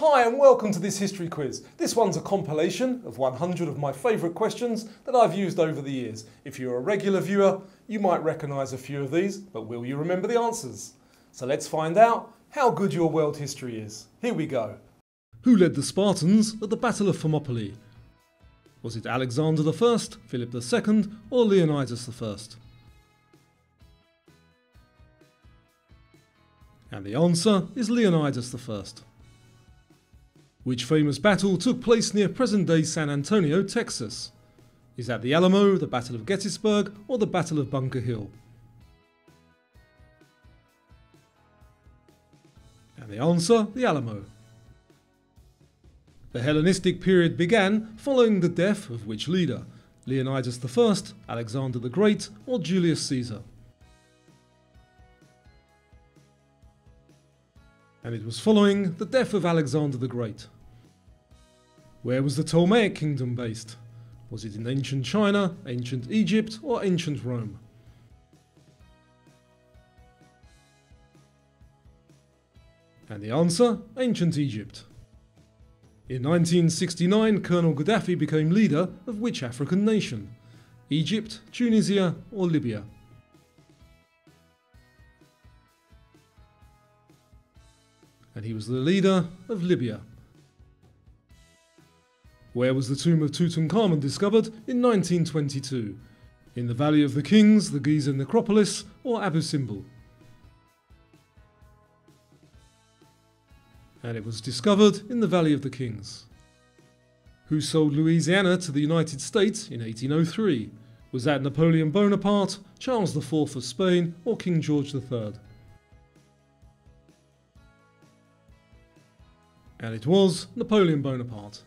Hi and welcome to this history quiz. This one's a compilation of 100 of my favourite questions that I've used over the years. If you're a regular viewer, you might recognise a few of these, but will you remember the answers? So let's find out how good your world history is. Here we go. Who led the Spartans at the Battle of Thermopylae? Was it Alexander I, Philip II, or Leonidas I? And the answer is Leonidas I. Which famous battle took place near present day San Antonio, Texas? Is that the Alamo, the Battle of Gettysburg, or the Battle of Bunker Hill? And the answer, the Alamo. The Hellenistic period began following the death of which leader? Leonidas I, Alexander the Great, or Julius Caesar? and it was following the death of Alexander the Great. Where was the Ptolemaic kingdom based? Was it in ancient China, ancient Egypt, or ancient Rome? And the answer, ancient Egypt. In 1969, Colonel Gaddafi became leader of which African nation? Egypt, Tunisia, or Libya? and he was the leader of Libya. Where was the tomb of Tutankhamun discovered in 1922? In the Valley of the Kings, the Giza Necropolis, or Abu Simbel? And it was discovered in the Valley of the Kings. Who sold Louisiana to the United States in 1803? Was that Napoleon Bonaparte, Charles IV of Spain, or King George III? and it was Napoleon Bonaparte.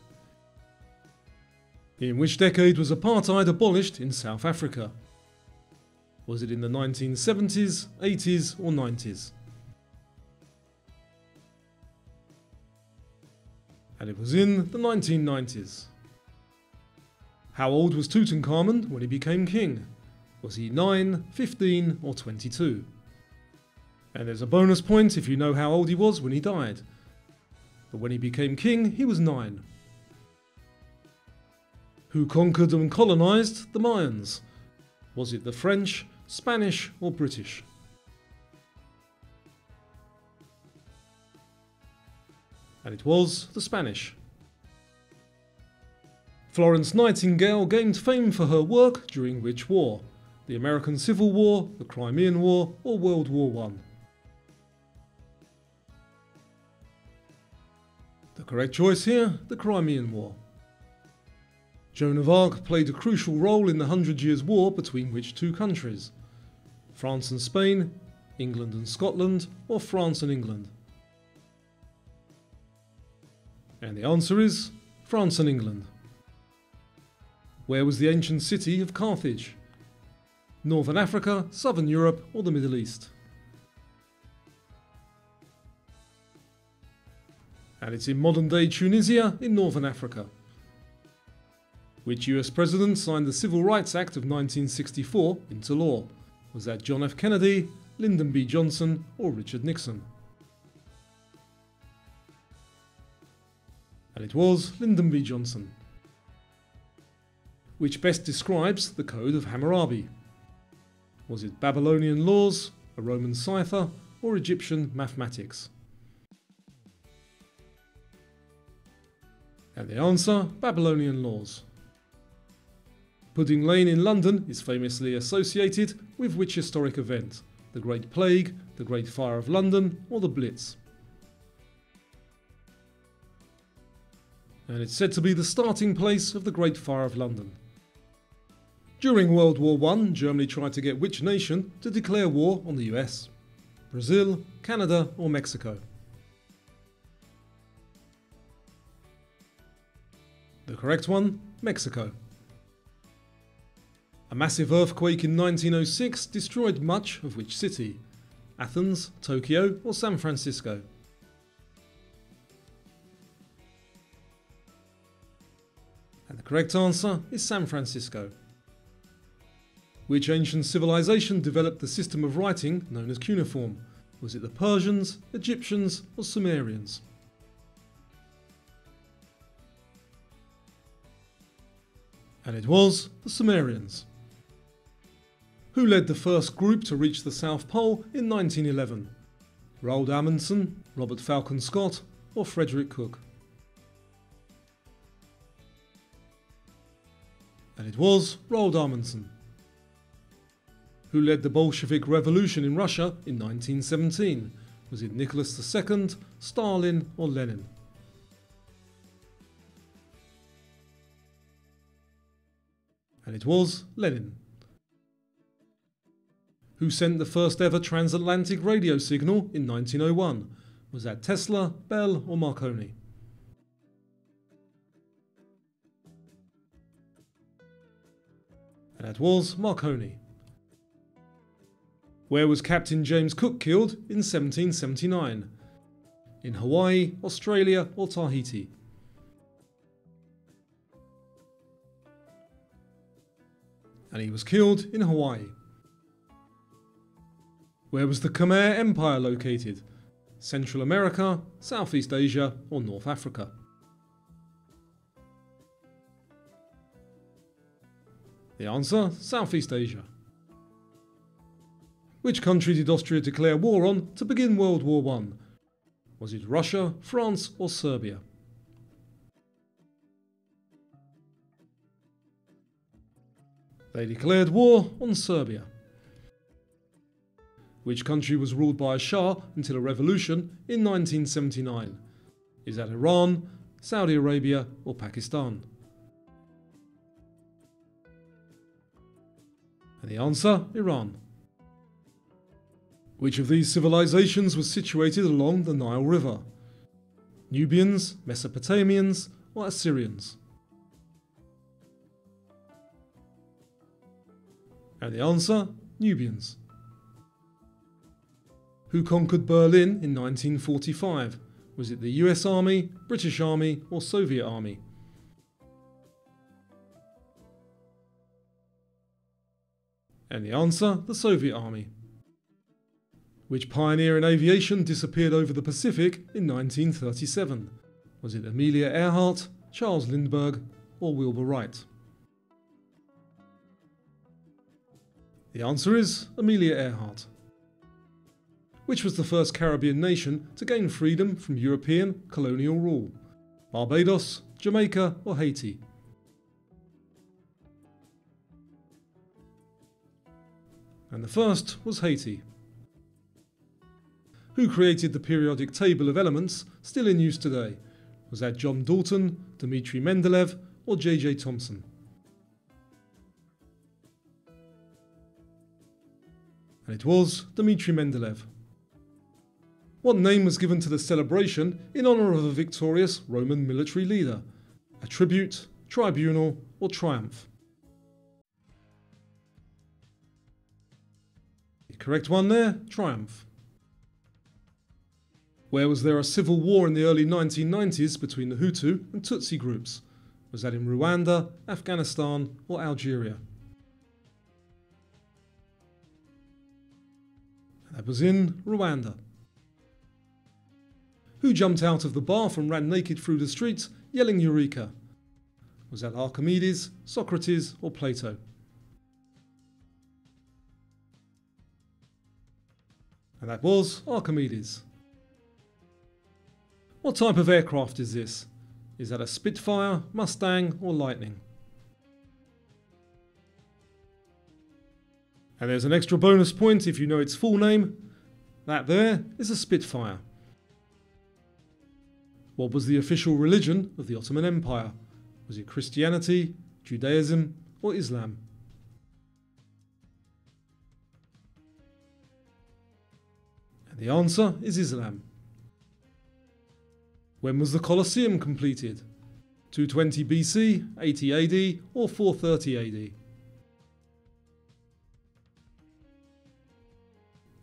In which decade was apartheid abolished in South Africa? Was it in the 1970s, 80s, or 90s? And it was in the 1990s. How old was Tutankhamun when he became king? Was he 9, 15, or 22? And there's a bonus point if you know how old he was when he died but when he became king, he was nine. Who conquered and colonised the Mayans? Was it the French, Spanish, or British? And it was the Spanish. Florence Nightingale gained fame for her work during which war? The American Civil War, the Crimean War, or World War I? The correct choice here, the Crimean War. Joan of Arc played a crucial role in the Hundred Years' War between which two countries? France and Spain, England and Scotland, or France and England? And the answer is France and England. Where was the ancient city of Carthage? Northern Africa, Southern Europe, or the Middle East? and it's in modern day Tunisia in northern Africa. Which US president signed the Civil Rights Act of 1964 into law? Was that John F. Kennedy, Lyndon B. Johnson, or Richard Nixon? And it was Lyndon B. Johnson. Which best describes the Code of Hammurabi? Was it Babylonian laws, a Roman cipher, or Egyptian mathematics? And the answer Babylonian laws. Pudding Lane in London is famously associated with which historic event? The Great Plague, the Great Fire of London, or the Blitz? And it's said to be the starting place of the Great Fire of London. During World War I, Germany tried to get which nation to declare war on the US? Brazil, Canada, or Mexico? The correct one, Mexico. A massive earthquake in 1906 destroyed much of which city? Athens, Tokyo, or San Francisco? And the correct answer is San Francisco. Which ancient civilization developed the system of writing known as cuneiform? Was it the Persians, Egyptians, or Sumerians? And it was the Sumerians. Who led the first group to reach the South Pole in 1911? Roald Amundsen, Robert Falcon Scott, or Frederick Cook? And it was Roald Amundsen. Who led the Bolshevik Revolution in Russia in 1917? Was it Nicholas II, Stalin, or Lenin? And it was Lenin. Who sent the first ever transatlantic radio signal in 1901? Was that Tesla, Bell, or Marconi? And that was Marconi. Where was Captain James Cook killed in 1779? In Hawaii, Australia, or Tahiti? And he was killed in Hawaii. Where was the Khmer Empire located? Central America, Southeast Asia, or North Africa? The answer Southeast Asia. Which country did Austria declare war on to begin World War I? Was it Russia, France, or Serbia? They declared war on Serbia. Which country was ruled by a Shah until a revolution in 1979? Is that Iran, Saudi Arabia, or Pakistan? And the answer Iran. Which of these civilizations was situated along the Nile River? Nubians, Mesopotamians, or Assyrians? And the answer Nubians. Who conquered Berlin in 1945? Was it the US Army, British Army, or Soviet Army? And the answer the Soviet Army which pioneer in aviation disappeared over the Pacific in 1937? Was it Amelia Earhart, Charles Lindbergh, or Wilbur Wright? The answer is Amelia Earhart. Which was the first Caribbean nation to gain freedom from European colonial rule? Barbados, Jamaica, or Haiti? And the first was Haiti who created the periodic table of elements still in use today. Was that John Dalton, Dmitri Mendeleev, or J.J. Thomson? And it was Dmitri Mendeleev. What name was given to the celebration in honour of a victorious Roman military leader? A tribute, tribunal, or triumph? The correct one there, triumph. Where was there a civil war in the early 1990s between the Hutu and Tutsi groups? Was that in Rwanda, Afghanistan, or Algeria? That was in Rwanda. Who jumped out of the bath and ran naked through the streets, yelling Eureka? Was that Archimedes, Socrates, or Plato? And that was Archimedes. What type of aircraft is this? Is that a Spitfire, Mustang or Lightning? And there's an extra bonus point if you know its full name. That there is a Spitfire. What was the official religion of the Ottoman Empire? Was it Christianity, Judaism or Islam? And the answer is Islam. When was the Colosseum completed? 220 BC, 80 AD, or 430 AD?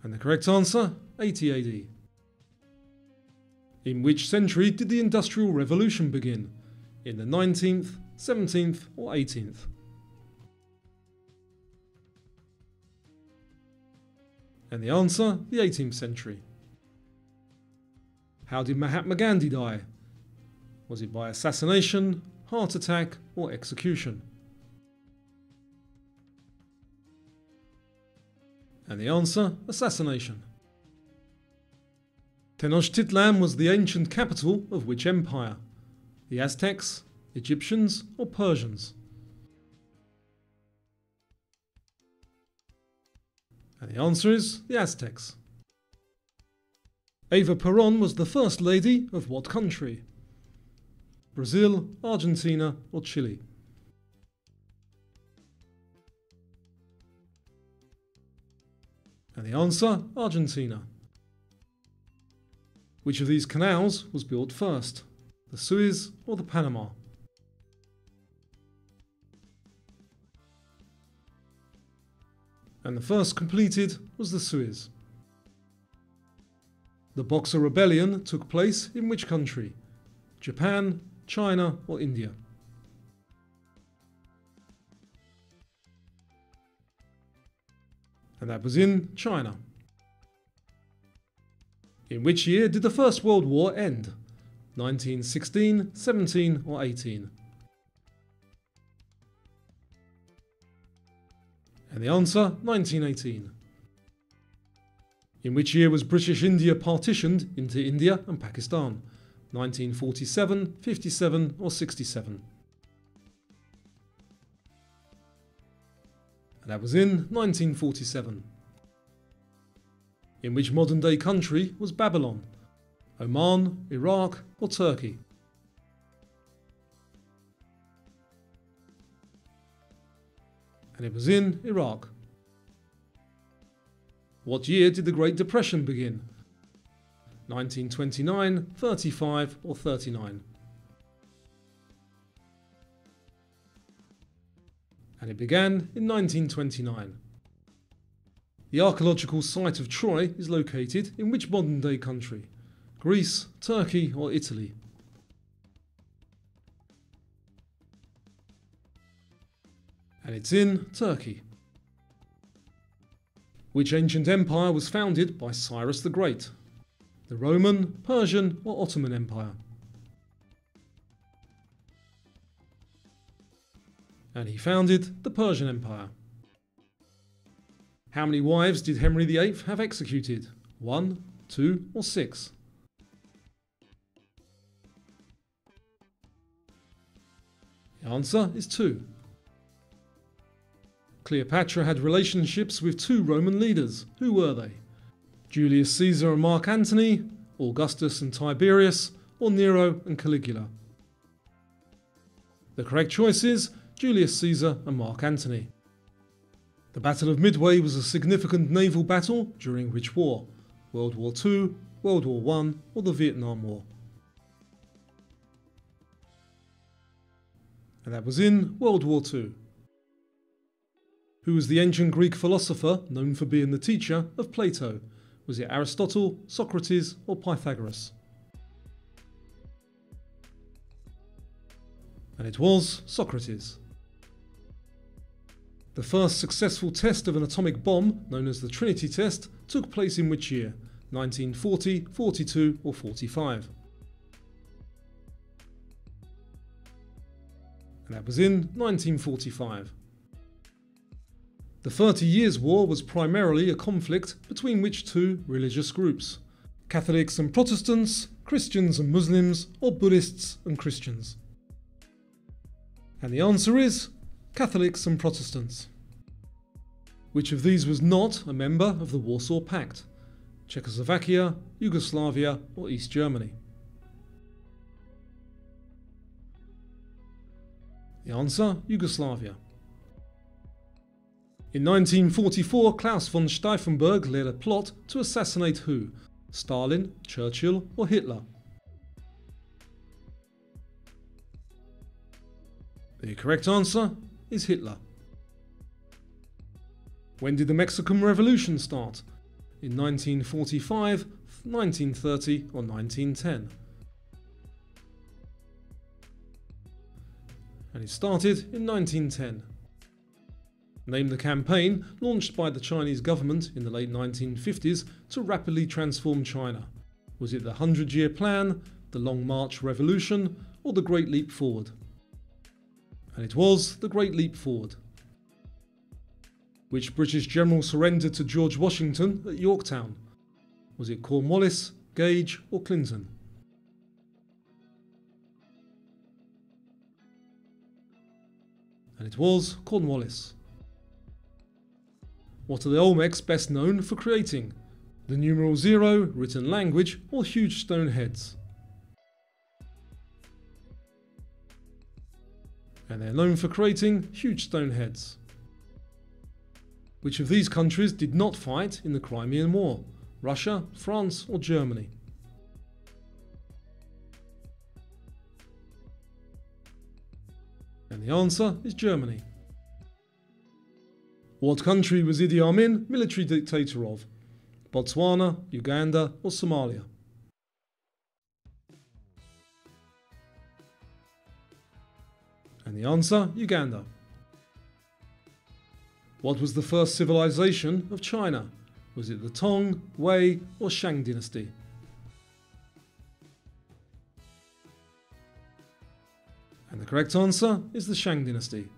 And the correct answer 80 AD. In which century did the Industrial Revolution begin? In the 19th, 17th or 18th? And the answer, the 18th century. How did Mahatma Gandhi die? Was it by assassination, heart attack or execution? And the answer, assassination. Tenochtitlan was the ancient capital of which empire? The Aztecs, Egyptians, or Persians? And the answer is the Aztecs. Eva Peron was the first lady of what country? Brazil, Argentina, or Chile? And the answer, Argentina. Which of these canals was built first? The Suez or the Panama? And the first completed was the Suez. The Boxer Rebellion took place in which country? Japan, China, or India? And that was in China. In which year did the First World War end? 1916, 17, or 18? And the answer 1918. In which year was British India partitioned into India and Pakistan? 1947, 57, or 67? And that was in 1947. In which modern day country was Babylon? Oman, Iraq, or Turkey? And it was in Iraq. What year did the Great Depression begin? 1929, 35, or 39? And it began in 1929. The archaeological site of Troy is located in which modern day country? Greece, Turkey, or Italy? And it's in Turkey. Which ancient empire was founded by Cyrus the Great? The Roman, Persian, or Ottoman Empire? And he founded the Persian Empire. How many wives did Henry VIII have executed? One, two, or six? The answer is two. Cleopatra had relationships with two Roman leaders. Who were they? Julius Caesar and Mark Antony, Augustus and Tiberius, or Nero and Caligula? The correct choice is Julius Caesar and Mark Antony. The Battle of Midway was a significant naval battle during which war? World War II, World War I, or the Vietnam War? And that was in World War II. Who was the ancient Greek philosopher known for being the teacher of Plato? Was it Aristotle, Socrates, or Pythagoras? And it was Socrates. The first successful test of an atomic bomb, known as the Trinity test, took place in which year? 1940, 42 or 45? And that was in 1945. The Thirty Years' War was primarily a conflict between which two religious groups? Catholics and Protestants, Christians and Muslims, or Buddhists and Christians? And the answer is Catholics and Protestants. Which of these was not a member of the Warsaw Pact? Czechoslovakia, Yugoslavia, or East Germany? The answer Yugoslavia. In 1944, Claus von Stauffenberg led a plot to assassinate who? Stalin, Churchill, or Hitler? The correct answer is Hitler. When did the Mexican Revolution start? In 1945, 1930 or 1910? And it started in 1910. Name the campaign launched by the Chinese government in the late 1950s to rapidly transform China. Was it the Hundred Year Plan, the Long March Revolution, or the Great Leap Forward? And it was the Great Leap Forward. Which British general surrendered to George Washington at Yorktown? Was it Cornwallis, Gage, or Clinton? And it was Cornwallis. What are the Olmecs best known for creating? The numeral zero, written language, or huge stone heads? And they're known for creating huge stone heads. Which of these countries did not fight in the Crimean War? Russia, France, or Germany? And the answer is Germany. What country was Idi Amin military dictator of? Botswana, Uganda, or Somalia? And the answer, Uganda. What was the first civilization of China? Was it the Tang, Wei, or Shang dynasty? And the correct answer is the Shang dynasty.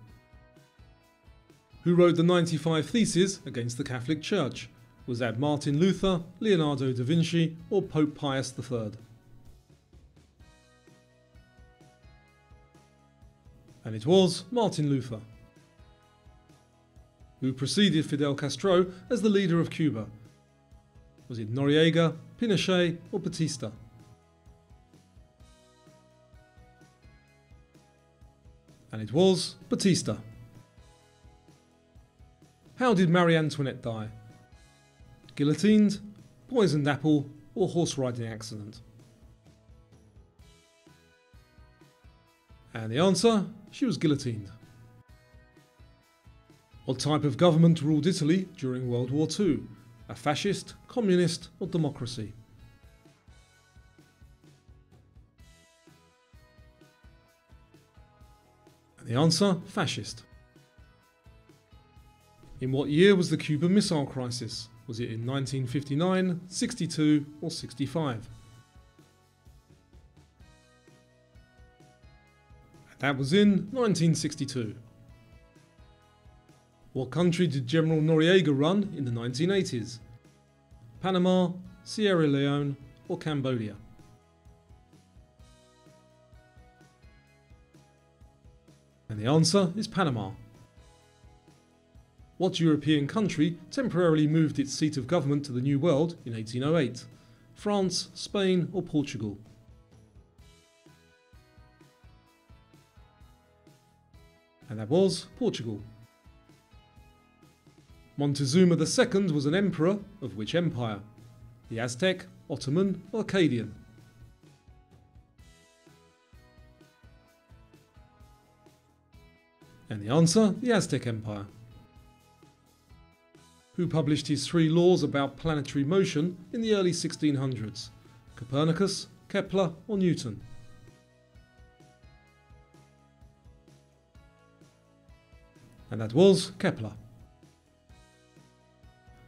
Who wrote the 95 Theses against the Catholic Church? Was that Martin Luther, Leonardo da Vinci, or Pope Pius III? And it was Martin Luther. Who preceded Fidel Castro as the leader of Cuba? Was it Noriega, Pinochet, or Batista? And it was Batista. How did Marie Antoinette die? Guillotined, poisoned apple, or horse riding accident? And the answer she was guillotined. What type of government ruled Italy during World War II? A fascist, communist, or democracy? And the answer fascist. In what year was the Cuban Missile Crisis? Was it in 1959, 62, or 65? That was in 1962. What country did General Noriega run in the 1980s? Panama, Sierra Leone, or Cambodia? And the answer is Panama. What European country temporarily moved its seat of government to the New World in 1808? France, Spain, or Portugal? And that was Portugal. Montezuma II was an emperor of which empire? The Aztec, Ottoman, or Akkadian? And the answer, the Aztec Empire who published his three laws about planetary motion in the early 1600s Copernicus, Kepler, or Newton. And that was Kepler.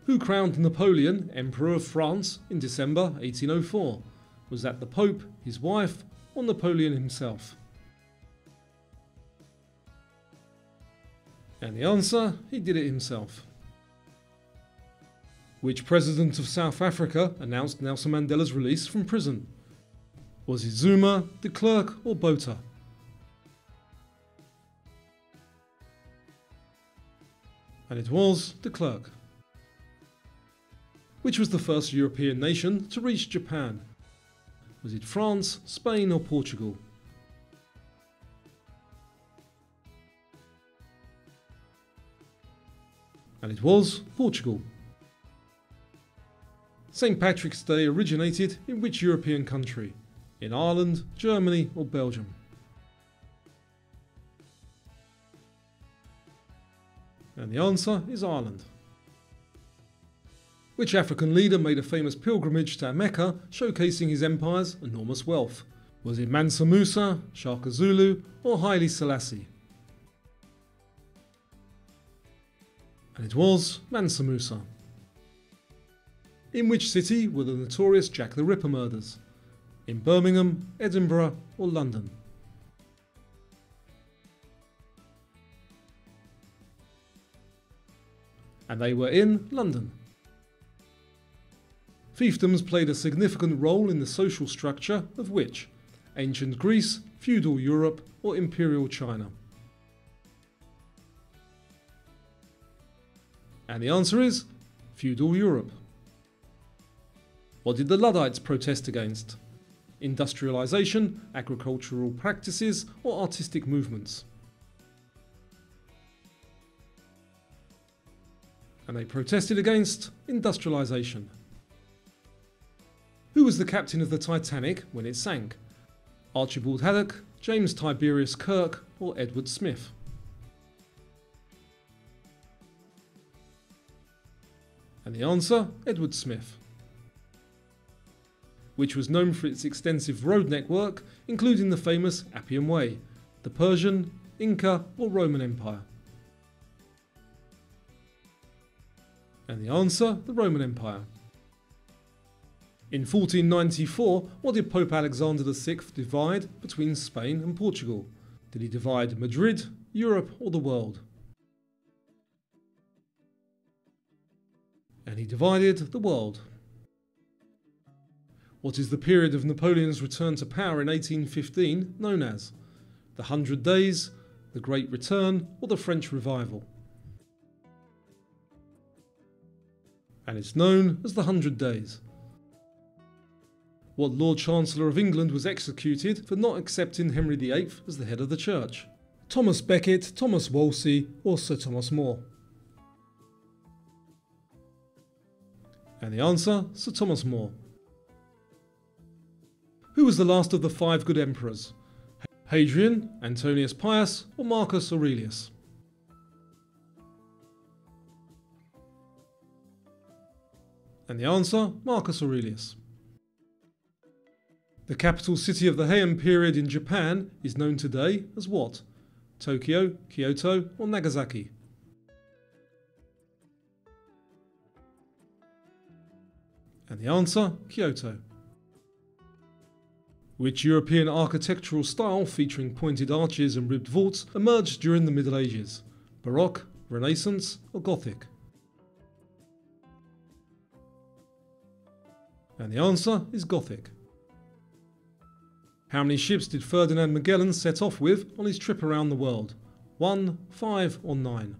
Who crowned Napoleon Emperor of France in December 1804? Was that the Pope, his wife, or Napoleon himself? And the answer, he did it himself. Which president of South Africa announced Nelson Mandela's release from prison? Was it Zuma, de Klerk, or Botha? And it was de Klerk. Which was the first European nation to reach Japan? Was it France, Spain, or Portugal? And it was Portugal. St Patrick's Day originated in which European country? In Ireland, Germany, or Belgium? The answer is Ireland. Which African leader made a famous pilgrimage to Mecca showcasing his empire's enormous wealth? Was it Mansa Musa, Shaka Zulu, or Haile Selassie? And it was Mansa Musa. In which city were the notorious Jack the Ripper murders? In Birmingham, Edinburgh, or London? And they were in London. Fiefdoms played a significant role in the social structure of which? Ancient Greece, feudal Europe, or imperial China? And the answer is feudal Europe. What did the Luddites protest against? Industrialisation, agricultural practices, or artistic movements? And they protested against industrialisation. Who was the captain of the Titanic when it sank? Archibald Haddock, James Tiberius Kirk, or Edward Smith? And the answer, Edward Smith. Which was known for its extensive road network, including the famous Appian Way, the Persian, Inca, or Roman Empire. And the answer, the Roman Empire. In 1494, what did Pope Alexander VI divide between Spain and Portugal? Did he divide Madrid, Europe, or the world? And he divided the world. What is the period of Napoleon's return to power in 1815 known as? The Hundred Days, the Great Return, or the French Revival? And it's known as the Hundred Days what Lord Chancellor of England was executed for not accepting Henry VIII as the head of the church? Thomas Becket, Thomas Wolsey, or Sir Thomas More? And the answer, Sir Thomas More. Who was the last of the five good emperors? Hadrian, Antonius Pius, or Marcus Aurelius? And the answer, Marcus Aurelius. The capital city of the Heian period in Japan is known today as what? Tokyo, Kyoto, or Nagasaki? And the answer, Kyoto. Which European architectural style featuring pointed arches and ribbed vaults emerged during the Middle Ages? Baroque, Renaissance, or Gothic? And the answer is Gothic. How many ships did Ferdinand Magellan set off with on his trip around the world? One, five, or nine?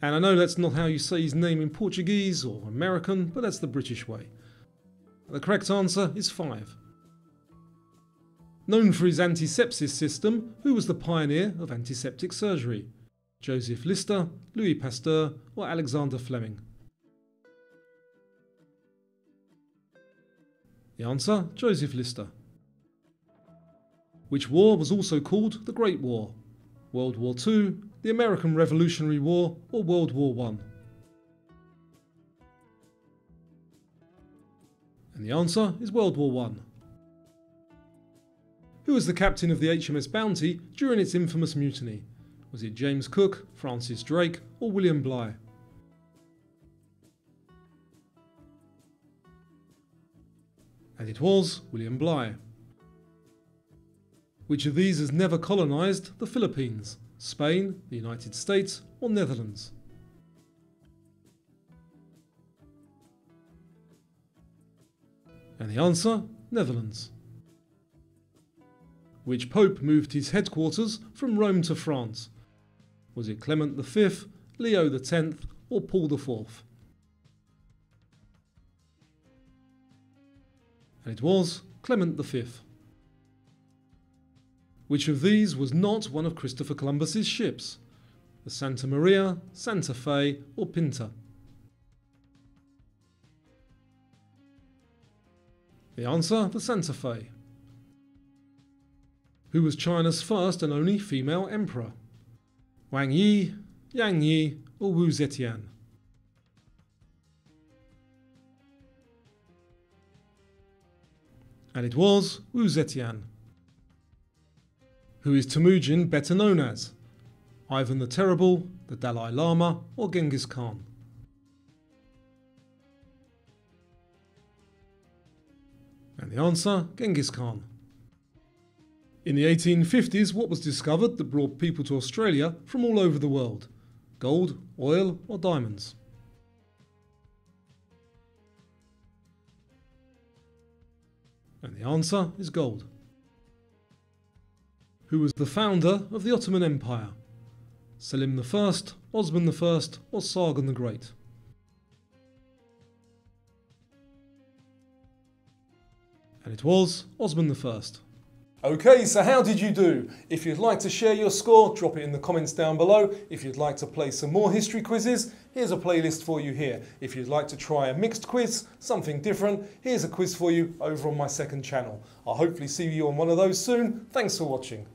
And I know that's not how you say his name in Portuguese or American, but that's the British way. The correct answer is five. Known for his antisepsis system, who was the pioneer of antiseptic surgery? Joseph Lister, Louis Pasteur, or Alexander Fleming? The answer Joseph Lister which war was also called the Great War, World War II, the American Revolutionary War, or World War I. And the answer is World War I. Who was the captain of the HMS Bounty during its infamous mutiny? Was it James Cook, Francis Drake, or William Bligh? And it was William Bligh. Which of these has never colonised the Philippines, Spain, the United States, or Netherlands? And the answer Netherlands. Which Pope moved his headquarters from Rome to France? Was it Clement V, Leo X, or Paul IV? And it was Clement V. Which of these was not one of Christopher Columbus's ships? The Santa Maria, Santa Fe, or Pinta? The answer, the Santa Fe. Who was China's first and only female emperor? Wang Yi, Yang Yi, or Wu Zetian? And it was Wu Zetian who is Temujin better known as? Ivan the Terrible, the Dalai Lama, or Genghis Khan? And the answer Genghis Khan. In the 1850s, what was discovered that brought people to Australia from all over the world? Gold, oil, or diamonds? And the answer is gold. Who was the founder of the Ottoman Empire? Selim I, Osman I, or Sargon the Great? And it was Osman I. Okay, so how did you do? If you'd like to share your score, drop it in the comments down below. If you'd like to play some more history quizzes, here's a playlist for you here. If you'd like to try a mixed quiz, something different, here's a quiz for you over on my second channel. I'll hopefully see you on one of those soon. Thanks for watching.